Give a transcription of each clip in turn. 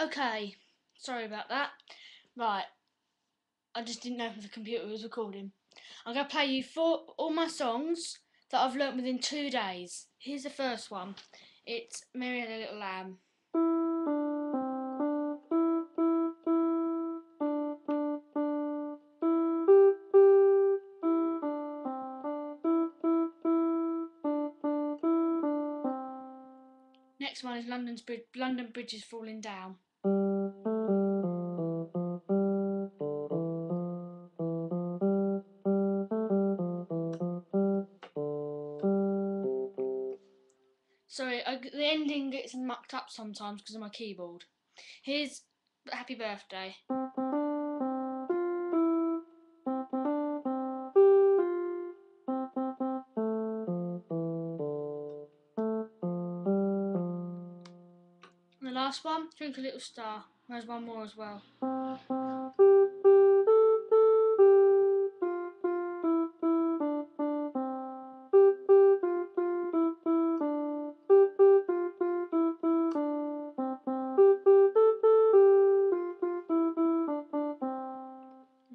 Okay, sorry about that. Right, I just didn't know if the computer was recording. I'm going to play you four, all my songs that I've learnt within two days. Here's the first one. It's Mary and the Little Lamb. Next one is London's Bridge, London Bridge is falling down. Sorry, I, the ending gets mucked up sometimes because of my keyboard. Here's Happy Birthday. And the last one, Twinkle Little Star. There's one more as well.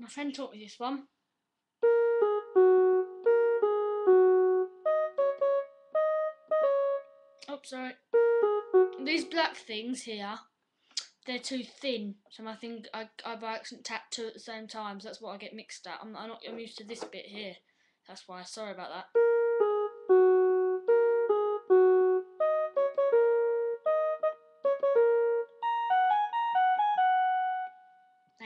My friend taught me this one. Oh, sorry. These black things here, they're too thin. So I think I, I by accident tapped two at the same time. So that's what I get mixed up. I'm, I'm not. I'm used to this bit here. That's why. Sorry about that.